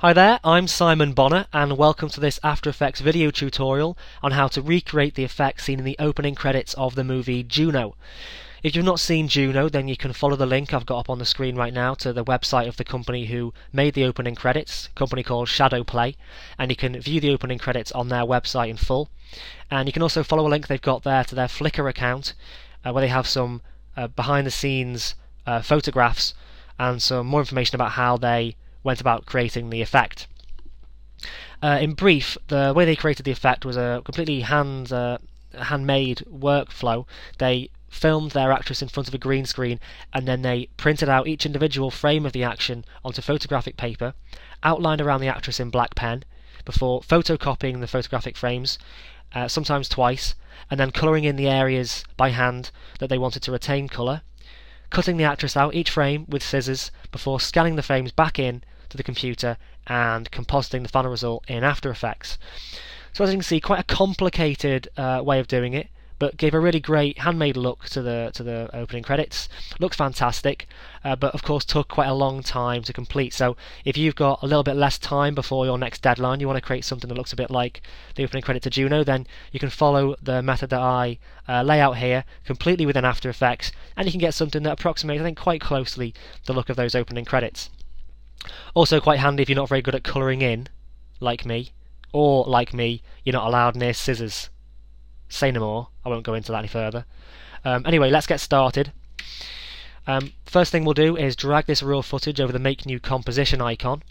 Hi there, I'm Simon Bonner and welcome to this After Effects video tutorial on how to recreate the effect seen in the opening credits of the movie Juno. If you've not seen Juno, then you can follow the link I've got up on the screen right now to the website of the company who made the opening credits, a company called Shadowplay, and you can view the opening credits on their website in full. And you can also follow a link they've got there to their Flickr account, uh, where they have some uh, behind the scenes uh, photographs and some more information about how they went about creating the effect. Uh, in brief, the way they created the effect was a completely hand uh, handmade workflow. They filmed their actress in front of a green screen and then they printed out each individual frame of the action onto photographic paper, outlined around the actress in black pen, before photocopying the photographic frames, uh, sometimes twice, and then colouring in the areas by hand that they wanted to retain colour, cutting the actress out each frame with scissors before scanning the frames back in to the computer and compositing the final result in After Effects. So as you can see, quite a complicated uh, way of doing it, but gave a really great handmade look to the to the opening credits. Looks fantastic, uh, but of course took quite a long time to complete. So if you've got a little bit less time before your next deadline, you want to create something that looks a bit like the opening credit to Juno, then you can follow the method that I uh, lay out here completely within After Effects, and you can get something that approximates, I think, quite closely the look of those opening credits. Also quite handy if you're not very good at colouring in, like me, or like me, you're not allowed near scissors. Say no more, I won't go into that any further. Um, anyway, let's get started. Um, first thing we'll do is drag this raw footage over the Make New Composition icon,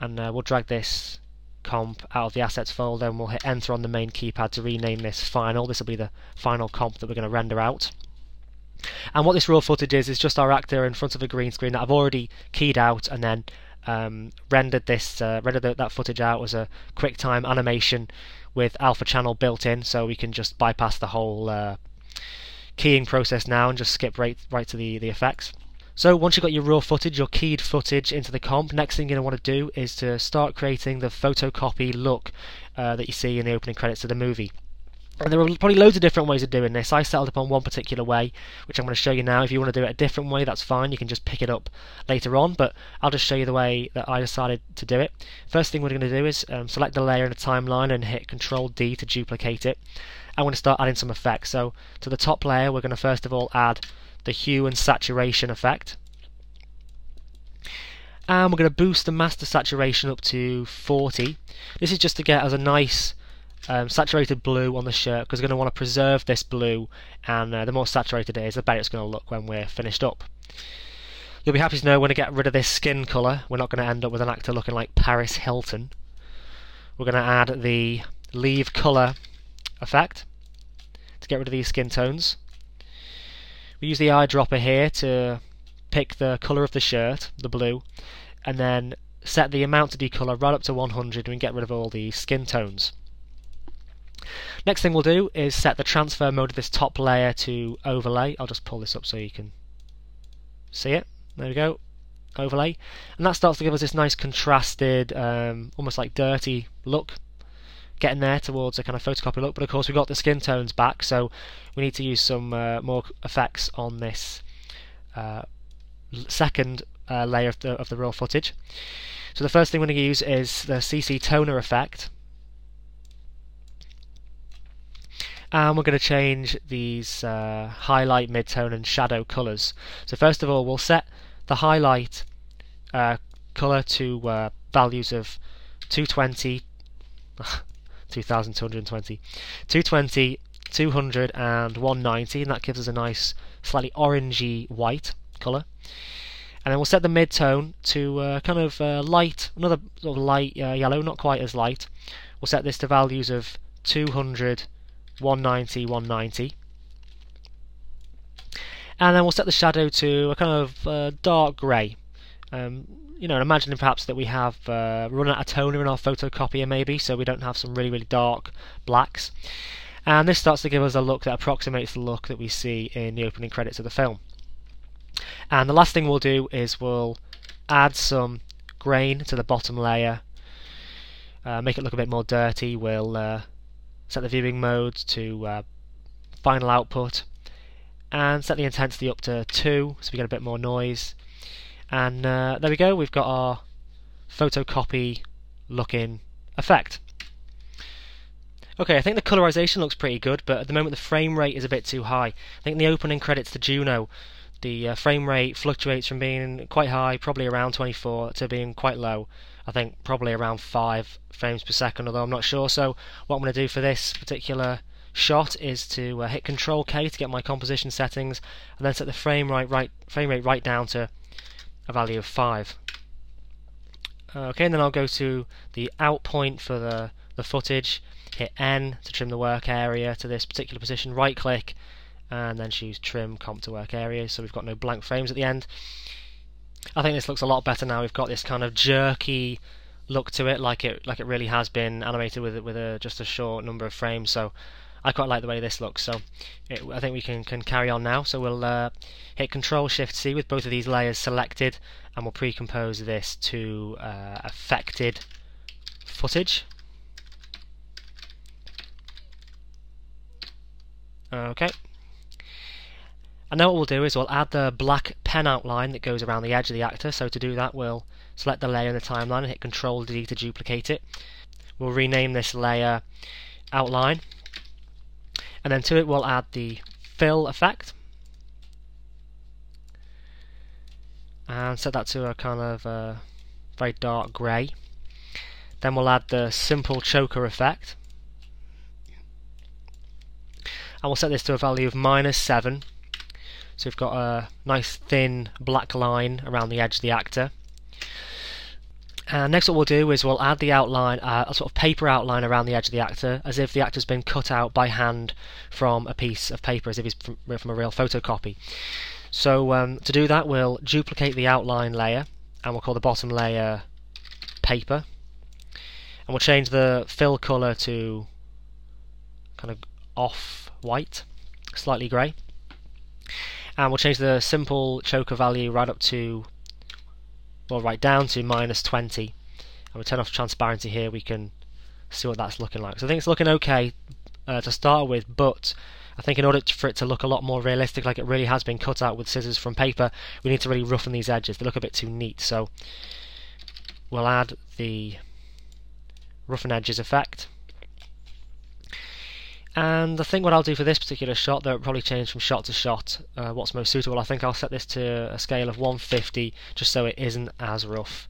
and uh, we'll drag this comp out of the assets folder and we'll hit enter on the main keypad to rename this final. This will be the final comp that we're going to render out. And what this raw footage is, is just our actor in front of a green screen that I've already keyed out and then um, rendered this, uh, rendered that footage out as a QuickTime animation with Alpha Channel built in, so we can just bypass the whole uh, keying process now and just skip right right to the, the effects. So once you've got your raw footage, your keyed footage into the comp, next thing you're going to want to do is to start creating the photocopy look uh, that you see in the opening credits of the movie. And there are probably loads of different ways of doing this. I settled upon one particular way, which I'm going to show you now. If you want to do it a different way, that's fine. You can just pick it up later on, but I'll just show you the way that I decided to do it. First thing we're going to do is um, select the layer in the timeline and hit Control D to duplicate it. I'm going to start adding some effects. So to the top layer, we're going to first of all add the hue and saturation effect. And we're going to boost the master saturation up to 40. This is just to get us a nice um, saturated blue on the shirt because we're going to want to preserve this blue and uh, the more saturated it is the better it's going to look when we're finished up. You'll be happy to know when to get rid of this skin colour we're not going to end up with an actor looking like Paris Hilton. We're going to add the leave colour effect to get rid of these skin tones. We use the eyedropper here to pick the colour of the shirt, the blue, and then set the amount to decolour right up to 100 and get rid of all the skin tones. Next thing we'll do is set the transfer mode of this top layer to overlay. I'll just pull this up so you can see it. There we go. Overlay. And that starts to give us this nice contrasted, um, almost like dirty look. Getting there towards a kind of photocopy look, but of course we've got the skin tones back, so we need to use some uh, more effects on this uh, second uh, layer of the, of the raw footage. So the first thing we're going to use is the CC toner effect. And we're going to change these uh, highlight, midtone and shadow colours. So first of all we'll set the highlight uh, colour to uh, values of 220, 2220, 220, 200 and 190 and that gives us a nice slightly orangey white colour. And then we'll set the mid-tone to uh, kind of uh, light, another sort of light uh, yellow, not quite as light. We'll set this to values of 200, 190, 190. And then we'll set the shadow to a kind of uh, dark grey. Um, you know, imagining perhaps that we have uh, run out of toner in our photocopier maybe, so we don't have some really, really dark blacks. And this starts to give us a look that approximates the look that we see in the opening credits of the film. And the last thing we'll do is we'll add some grain to the bottom layer, uh, make it look a bit more dirty. We'll uh, set the viewing mode to uh, final output and set the intensity up to 2 so we get a bit more noise and uh, there we go we've got our photocopy looking effect. Okay, I think the colorization looks pretty good, but at the moment the frame rate is a bit too high. I think in the opening credits to Juno, the uh, frame rate fluctuates from being quite high, probably around 24, to being quite low. I think probably around 5 frames per second, although I'm not sure. So what I'm going to do for this particular shot is to uh, hit Control K to get my composition settings, and then set the frame rate right frame rate right down to a value of 5. Okay, and then I'll go to the out point for the, the footage, hit N to trim the work area to this particular position, right click, and then choose trim comp to work area so we've got no blank frames at the end. I think this looks a lot better now. We've got this kind of jerky look to it, like it like it really has been animated with with a, just a short number of frames. So I quite like the way this looks. So it, I think we can can carry on now. So we'll uh, hit Control Shift C with both of these layers selected, and we'll pre-compose this to uh, affected footage. Okay. And now what we'll do is we'll add the black pen outline that goes around the edge of the actor. So to do that, we'll select the layer in the timeline and hit Control D to duplicate it. We'll rename this layer outline. And then to it, we'll add the fill effect. And set that to a kind of uh, very dark grey. Then we'll add the simple choker effect and we'll set this to a value of minus 7 so we've got a nice thin black line around the edge of the actor. And next what we'll do is we'll add the outline, uh, a sort of paper outline around the edge of the actor as if the actor's been cut out by hand from a piece of paper as if he's from, from a real photocopy. So um, to do that we'll duplicate the outline layer and we'll call the bottom layer paper. And we'll change the fill color to kind of off white, slightly grey. And we'll change the simple choker value right up to, well, right down to minus 20. And we'll turn off transparency here, we can see what that's looking like. So I think it's looking okay uh, to start with, but I think in order for it to look a lot more realistic, like it really has been cut out with scissors from paper, we need to really roughen these edges. They look a bit too neat, so we'll add the roughen edges effect. And I think what I'll do for this particular shot, though it probably change from shot to shot, uh, what's most suitable, I think I'll set this to a scale of 150 just so it isn't as rough.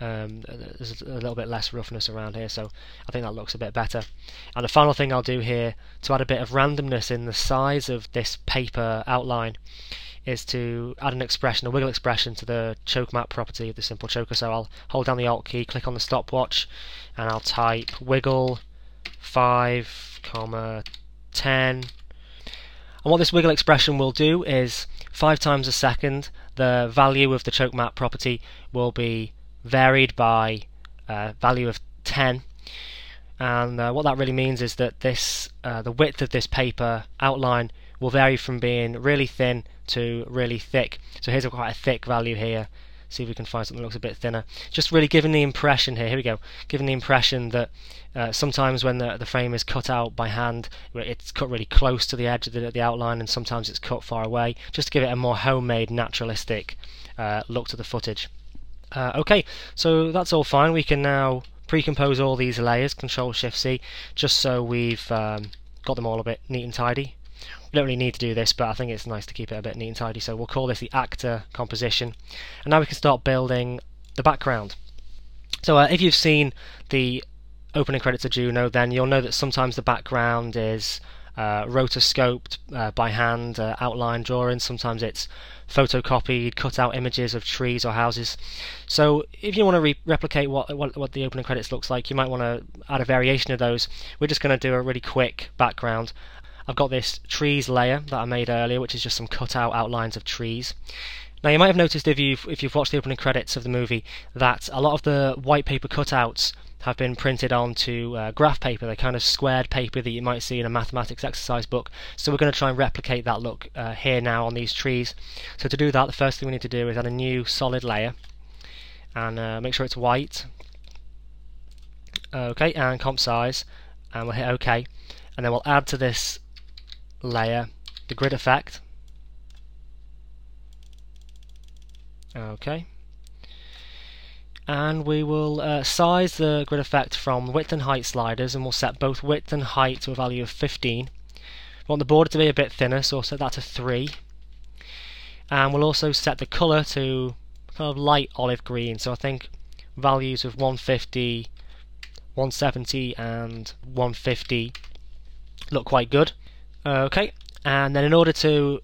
Um, there's a little bit less roughness around here, so I think that looks a bit better. And the final thing I'll do here to add a bit of randomness in the size of this paper outline is to add an expression, a wiggle expression to the choke matte property of the simple choker. So I'll hold down the Alt key, click on the stopwatch, and I'll type wiggle 5 comma 10 and what this wiggle expression will do is 5 times a second the value of the choke matte property will be varied by a value of 10 and uh, what that really means is that this uh, the width of this paper outline will vary from being really thin to really thick. So here's a quite a thick value here see if we can find something that looks a bit thinner. Just really giving the impression here, here we go, giving the impression that uh, sometimes when the, the frame is cut out by hand, it's cut really close to the edge of the, the outline and sometimes it's cut far away, just to give it a more homemade, naturalistic uh, look to the footage. Uh, okay, so that's all fine. We can now pre-compose all these layers, Control Shift C, just so we've um, got them all a bit neat and tidy. We don't really need to do this, but I think it's nice to keep it a bit neat and tidy. So we'll call this the actor composition. And now we can start building the background. So uh, if you've seen the opening credits of Juno, then you'll know that sometimes the background is uh, rotoscoped uh, by hand, uh, outline drawings. Sometimes it's photocopied, cut out images of trees or houses. So if you want to re- replicate what, what, what the opening credits looks like, you might want to add a variation of those. We're just going to do a really quick background. I've got this trees layer that I made earlier, which is just some cut out outlines of trees. Now you might have noticed if you've if you've watched the opening credits of the movie that a lot of the white paper cutouts have been printed onto uh, graph paper, the kind of squared paper that you might see in a mathematics exercise book. So we're going to try and replicate that look uh, here now on these trees. So to do that, the first thing we need to do is add a new solid layer and uh, make sure it's white. Okay, and comp size, and we'll hit OK, and then we'll add to this layer, the grid effect. Okay. and we will uh, size the grid effect from width and height sliders and we'll set both width and height to a value of 15. We want the border to be a bit thinner so we'll set that to 3 and we'll also set the colour to kind of light olive green so I think values of 150, 170 and 150 look quite good. Okay, and then in order to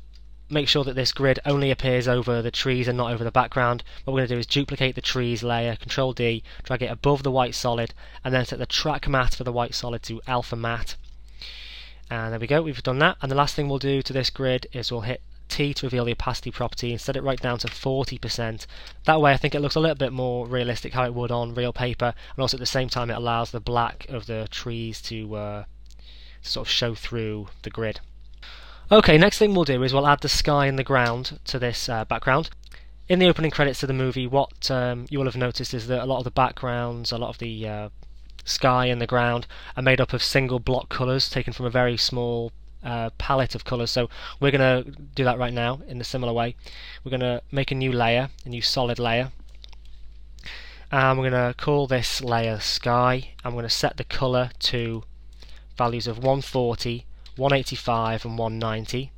make sure that this grid only appears over the trees and not over the background. What we're going to do is duplicate the trees layer, Control D, drag it above the white solid, and then set the track matte for the white solid to alpha matte. And there we go, we've done that. And the last thing we'll do to this grid is we'll hit T to reveal the opacity property and set it right down to 40%. That way I think it looks a little bit more realistic how it would on real paper and also at the same time it allows the black of the trees to, uh, to sort of show through the grid. Okay, next thing we'll do is we'll add the sky and the ground to this uh, background. In the opening credits of the movie, what um, you will have noticed is that a lot of the backgrounds, a lot of the uh, sky and the ground are made up of single block colours taken from a very small uh, palette of colours. So we're going to do that right now in a similar way. We're going to make a new layer, a new solid layer. And we're going to call this layer sky. I'm going to set the colour to values of 140 185 and 190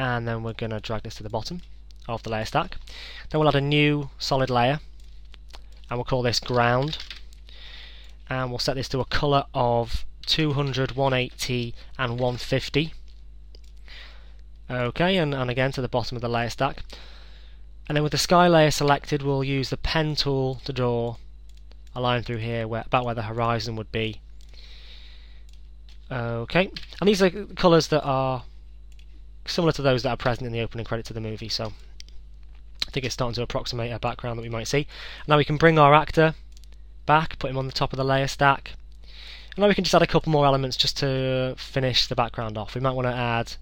and then we're going to drag this to the bottom of the layer stack. Then we'll add a new solid layer and we'll call this ground. And we'll set this to a colour of 200, 180 and 150 okay and, and again to the bottom of the layer stack. And then with the sky layer selected we'll use the pen tool to draw a line through here where, about where the horizon would be Okay, and these are colours that are similar to those that are present in the opening credits of the movie, so I think it's starting to approximate a background that we might see. Now we can bring our actor back, put him on the top of the layer stack, and now we can just add a couple more elements just to finish the background off. We might want to add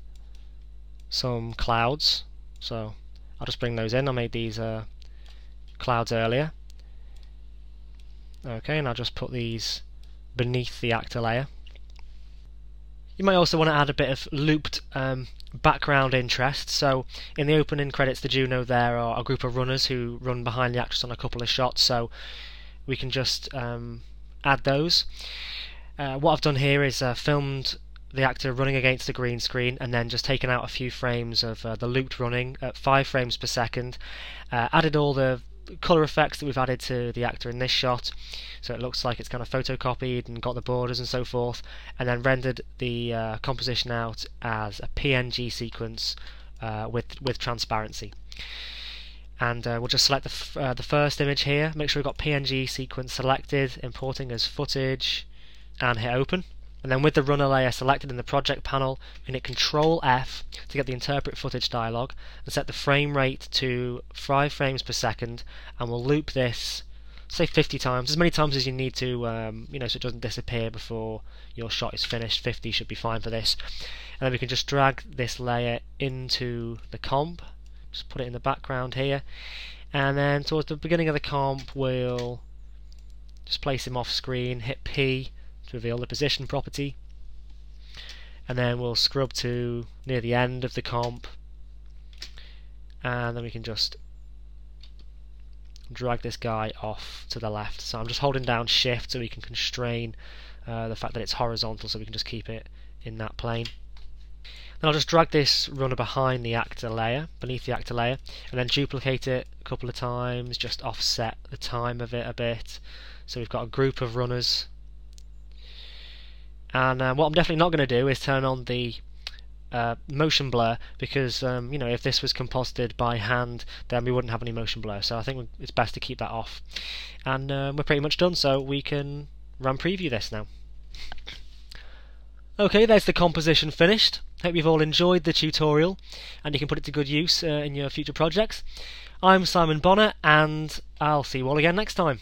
some clouds, so I'll just bring those in. I made these uh, clouds earlier. Okay, and I'll just put these beneath the actor layer. You might also want to add a bit of looped um, background interest. So in the opening credits to Juno, there are a group of runners who run behind the actress on a couple of shots. So we can just um, add those. Uh, what I've done here is uh, filmed the actor running against the green screen and then just taken out a few frames of uh, the looped running at 5 frames per second. Uh, added all the colour effects that we've added to the actor in this shot. So it looks like it's kind of photocopied and got the borders and so forth and then rendered the uh, composition out as a PNG sequence uh, with with transparency. And uh, we'll just select the, f- uh, the first image here. Make sure we've got PNG sequence selected importing as footage and hit open and then with the runner layer selected in the project panel, we can hit Control F to get the interpret footage dialog and set the frame rate to 5 frames per second and we'll loop this say 50 times, as many times as you need to, um, you know, so it doesn't disappear before your shot is finished. 50 should be fine for this. And then we can just drag this layer into the comp, just put it in the background here. And then towards the beginning of the comp, we'll just place him off screen, hit P, to reveal the position property. And then we'll scrub to near the end of the comp. And then we can just drag this guy off to the left. So I'm just holding down shift so we can constrain uh, the fact that it's horizontal so we can just keep it in that plane. Then I'll just drag this runner behind the actor layer, beneath the actor layer, and then duplicate it a couple of times, just offset the time of it a bit. So we've got a group of runners and uh, what I'm definitely not going to do is turn on the uh, motion blur because um, you know if this was composited by hand then we wouldn't have any motion blur. So I think it's best to keep that off. And uh, we're pretty much done so we can run preview this now. Okay there's the composition finished. Hope you've all enjoyed the tutorial and you can put it to good use uh, in your future projects. I'm Simon Bonner and I'll see you all again next time